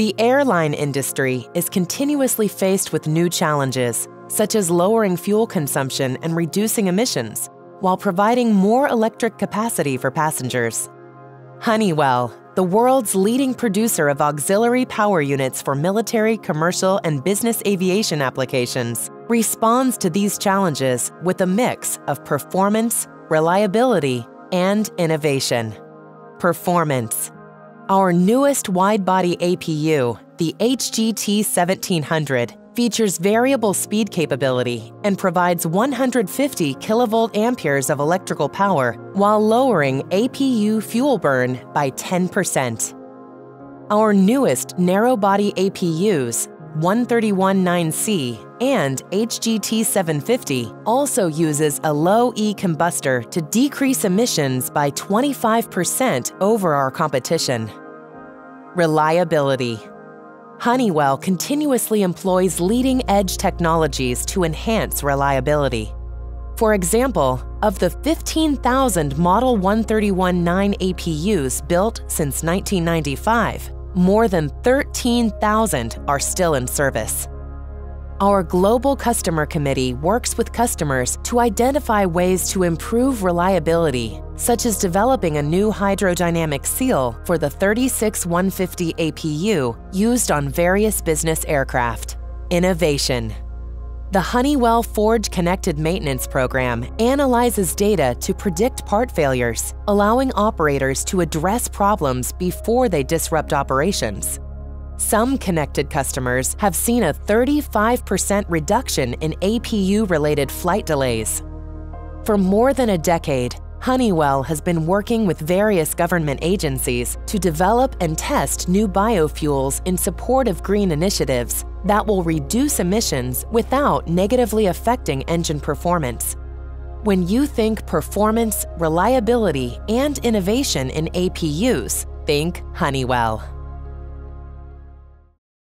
The airline industry is continuously faced with new challenges, such as lowering fuel consumption and reducing emissions, while providing more electric capacity for passengers. Honeywell, the world's leading producer of auxiliary power units for military, commercial, and business aviation applications, responds to these challenges with a mix of performance, reliability, and innovation. Performance. Our newest wide-body APU, the HGT 1700, features variable speed capability and provides 150 kilovolt amperes of electrical power while lowering APU fuel burn by 10%. Our newest narrow-body APUs, 131.9C and HGT 750 also uses a low E combustor to decrease emissions by 25% over our competition. Reliability. Honeywell continuously employs leading-edge technologies to enhance reliability. For example, of the 15,000 Model 131.9 APUs built since 1995, more than 13,000 are still in service. Our Global Customer Committee works with customers to identify ways to improve reliability, such as developing a new hydrodynamic seal for the 36150 APU used on various business aircraft. Innovation. The Honeywell Forge Connected Maintenance Program analyzes data to predict part failures, allowing operators to address problems before they disrupt operations. Some connected customers have seen a 35% reduction in APU-related flight delays. For more than a decade, Honeywell has been working with various government agencies to develop and test new biofuels in support of green initiatives that will reduce emissions without negatively affecting engine performance. When you think performance, reliability, and innovation in APUs, think Honeywell.